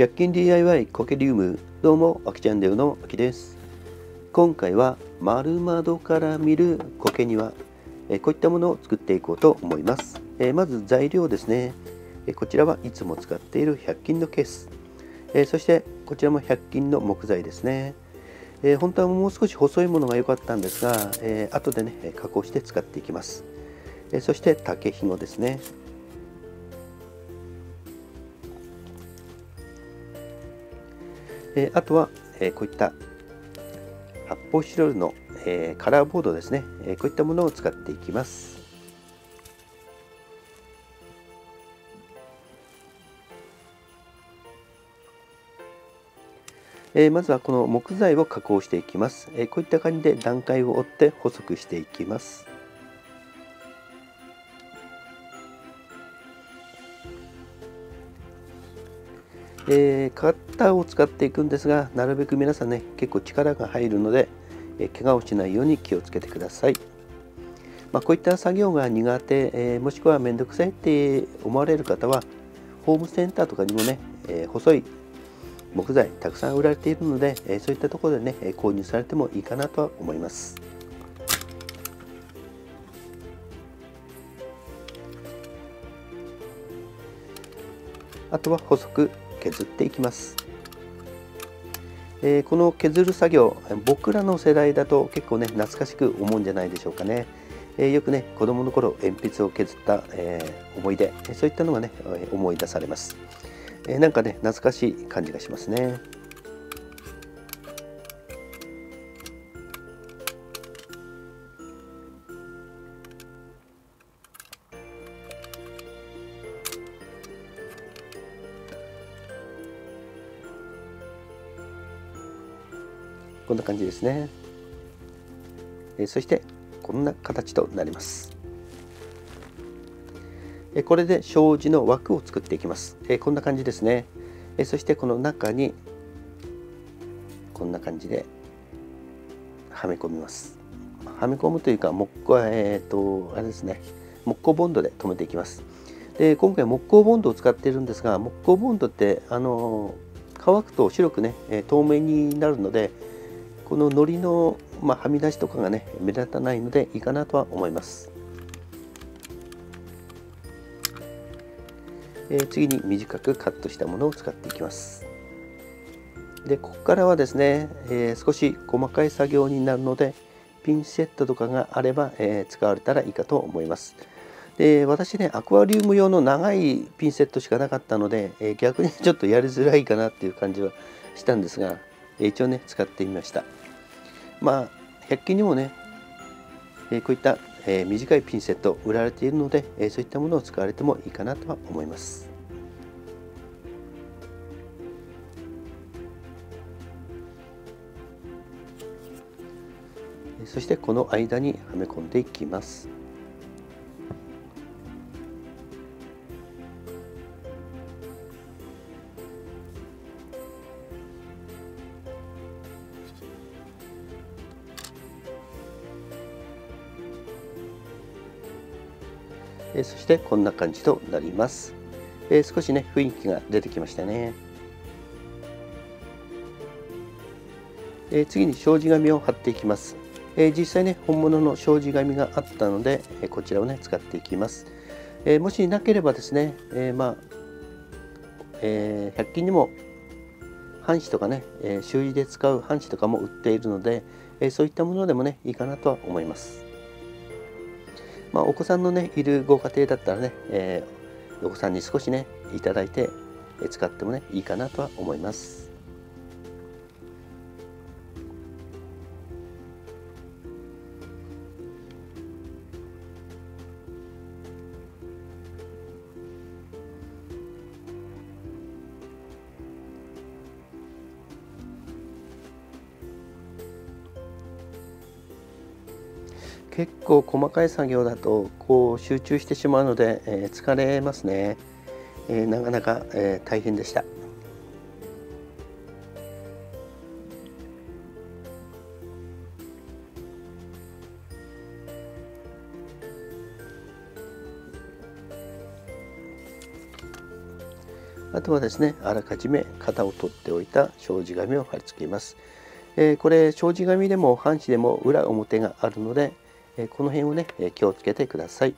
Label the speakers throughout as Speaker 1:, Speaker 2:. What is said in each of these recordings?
Speaker 1: 100均 DIY コケリウム。どうもあきちゃんだよのあきです。今回は丸窓から見る苔庭。えこういったものを作っていこうと思います。えまず材料ですね。えこちらはいつも使っている100均のケース。えそしてこちらも100均の木材ですね。え本当はもう少し細いものが良かったんですが、え後でね加工して使っていきます。えそして竹ひごですね。えあとは、えこういった発泡スチロールの、えカラーボードですね、えこういったものを使っていきます。えまずはこの木材を加工していきます、えこういった感じで段階を追って細くしていきます。えー、カッターを使っていくんですがなるべく皆さんね結構力が入るので、えー、怪我をしないように気をつけてください、まあ、こういった作業が苦手、えー、もしくはめんどくさいって思われる方はホームセンターとかにもね、え細い木材たくさん売られているので、えそういったところでね購入されてもいいかなとは思います。あとは細く削っていきます、えー、この削る作業僕らの世代だと結構ね懐かしく思うんじゃないでしょうかね、えー、よくね子供の頃鉛筆を削った、えー、思い出そういったのがね思い出されます、えなんかね懐かしい感じがしますね。こんな感じですね、えそしてこんな形となります。えこれで障子の枠を作っていきます、えこんな感じですね、えそしてこの中にこんな感じではめ込みます。はめ込むというか木工えっ、ー、とあれですね。木工ボンドで留めていきます。で今回木工ボンドを使っているんですが木工ボンドってあの乾くと白くね透明になるのでこの糊の、まあ、はみ出しとかがね目立たないのでいいかなとは思います、えー、次に短くカットしたものを使っていきます。でここからはですね、えー、少し細かい作業になるのでピンセットとかがあれば、えー、使われたらいいかと思います。で私ねアクアリウム用の長いピンセットしかなかったので、え逆にちょっとやりづらいかなっていう感じはしたんですが一応ね使ってみましたまあ100均にもね、えこういった、短いピンセット売られているので、そういったものを使われてもいいかなとは思います。そしてこの間にはめ込んでいきます。えそしてこんな感じとなります、え少しね雰囲気が出てきましたね、え次に障子紙を貼っていきます、え実際ね本物の障子紙があったので、えこちらをね使っていきます、えもしなければですね、えまあ、え100均にも半紙とかね、え習字で使う半紙とかも売っているので、えそういったものでもねいいかなとは思います。まあ、お子さんのねいるご家庭だったらね、えー、お子さんに少しねいただいて使ってもねいいかなとは思います。結構細かい作業だとこう集中してしまうので、えー、疲れますね、えー、なかなか、えー、大変でした。あとはですねあらかじめ型を取っておいた障子紙を貼り付けます、えー、これ障子紙でも半紙でも裏表があるので、この辺をね気をつけてください。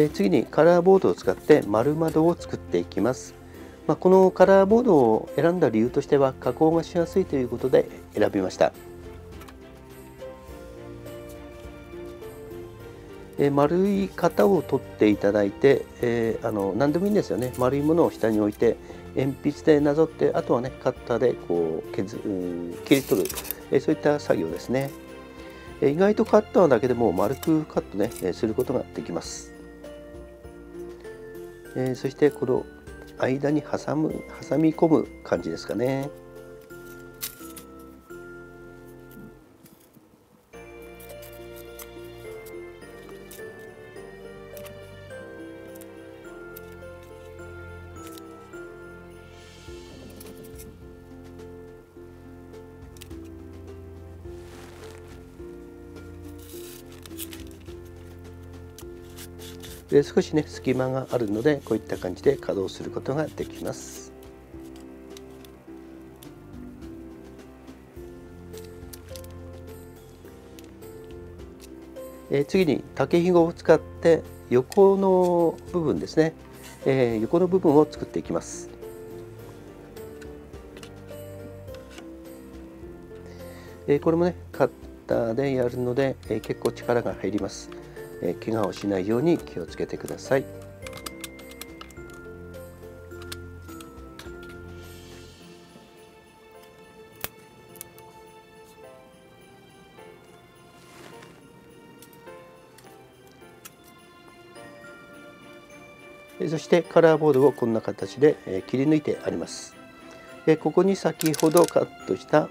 Speaker 1: え次にカラーボードを使って丸窓を作っていきます、まあ、このカラーボードを選んだ理由としては加工がしやすいということで選びました。え丸い型を取っていただいて、えー、あの何でもいいんですよね。丸いものを下に置いて鉛筆でなぞってあとはねカッターでこう削切り取る、えそういった作業ですね。意外とカッターだけでも丸くカットねすることができます。えー、そしてこの間に挟む挟み込む感じですかね。で少しね隙間があるのでこういった感じで稼働することができます。えー、次に竹ひごを使って横の部分ですね、えー、横の部分を作っていきます。えー、これもねカッターでやるので、え結構力が入ります。え怪我をしないように気をつけてください。そしてカラーボードをこんな形で切り抜いてあります。ここに先ほどカットした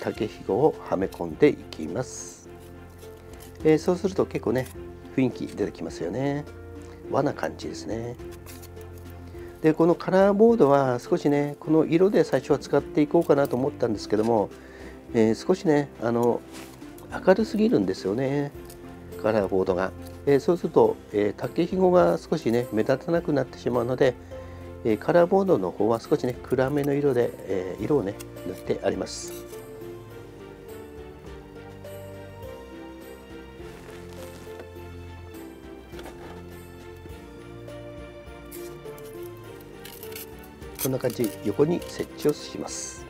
Speaker 1: 竹ひごをはめ込んでいきます。えー、そうすると結構ね雰囲気出てきますよね。和な感じですね。でこのカラーボードは少しねこの色で最初は使っていこうかなと思ったんですけども、えー、少しねあの明るすぎるんですよね。カラーボードが、えー、そうすると、えー、竹ひごが少しね目立たなくなってしまうので、えカラーボードの方は少しね暗めの色で、え色をね塗ってあります。こんな感じ横に設置をします。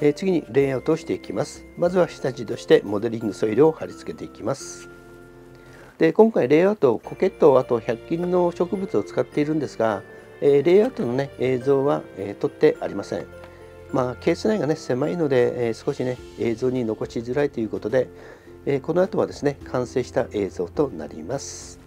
Speaker 1: え次にレイアウトをしていきます。まずは下地としてモデリングソイルを貼り付けていきます。で今回レイアウトコケットあと100均の植物を使っているんですが、えレイアウトのね映像は、え撮ってありません。まあケース内がね狭いので、え少しね映像に残しづらいということでえこの後はですね完成した映像となります。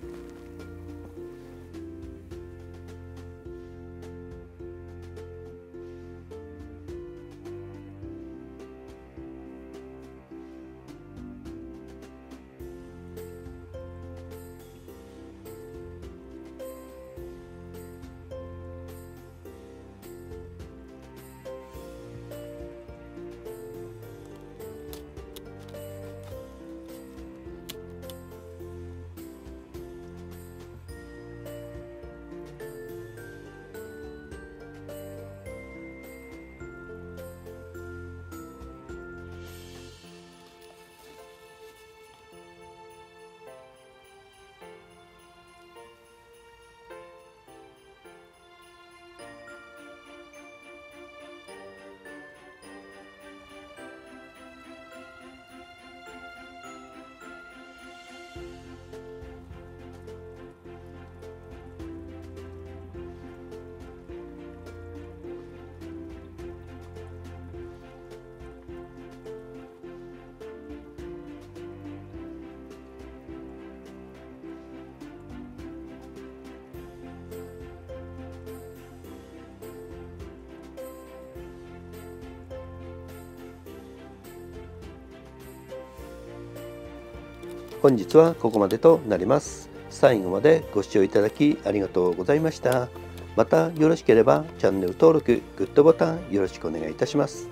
Speaker 1: 本日はここまでとなります。最後までご視聴いただきありがとうございました。またよろしければチャンネル登録グッドボタンよろしくお願いいたします。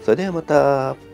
Speaker 1: それではまた。